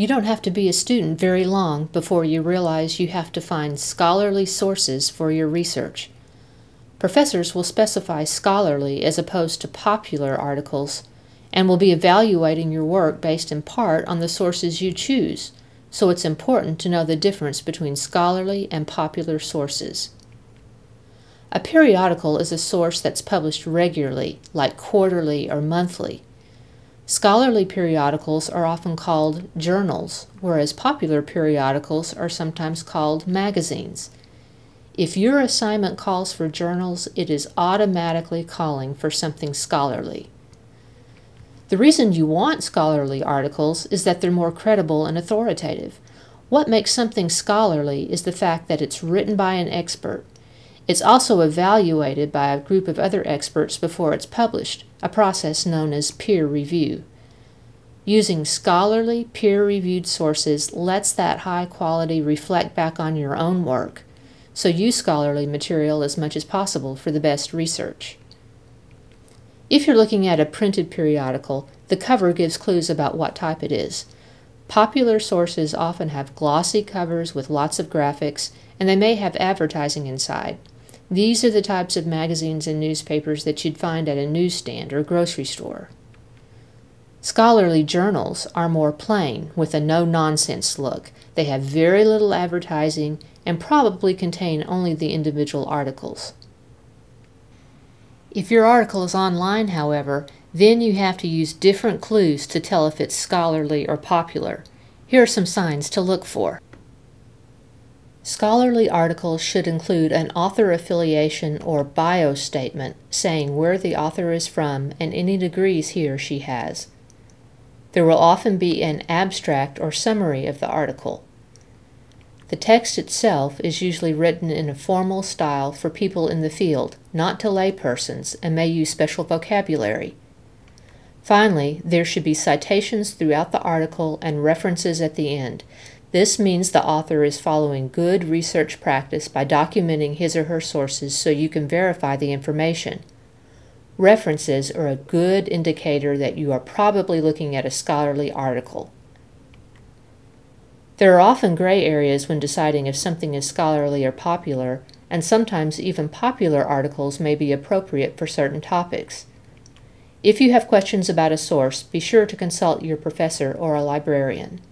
You don't have to be a student very long before you realize you have to find scholarly sources for your research. Professors will specify scholarly as opposed to popular articles and will be evaluating your work based in part on the sources you choose, so it's important to know the difference between scholarly and popular sources. A periodical is a source that's published regularly, like quarterly or monthly. Scholarly periodicals are often called journals, whereas popular periodicals are sometimes called magazines. If your assignment calls for journals, it is automatically calling for something scholarly. The reason you want scholarly articles is that they're more credible and authoritative. What makes something scholarly is the fact that it's written by an expert. It's also evaluated by a group of other experts before it's published, a process known as peer review. Using scholarly, peer reviewed sources lets that high quality reflect back on your own work, so use scholarly material as much as possible for the best research. If you're looking at a printed periodical, the cover gives clues about what type it is. Popular sources often have glossy covers with lots of graphics, and they may have advertising inside. These are the types of magazines and newspapers that you'd find at a newsstand or grocery store. Scholarly journals are more plain, with a no nonsense look. They have very little advertising and probably contain only the individual articles. If your article is online, however, then you have to use different clues to tell if it's scholarly or popular. Here are some signs to look for. Scholarly articles should include an author affiliation or bio statement saying where the author is from and any degrees he or she has. There will often be an abstract or summary of the article. The text itself is usually written in a formal style for people in the field, not to laypersons, and may use special vocabulary. Finally, there should be citations throughout the article and references at the end. This means the author is following good research practice by documenting his or her sources so you can verify the information. References are a good indicator that you are probably looking at a scholarly article. There are often gray areas when deciding if something is scholarly or popular, and sometimes even popular articles may be appropriate for certain topics. If you have questions about a source, be sure to consult your professor or a librarian.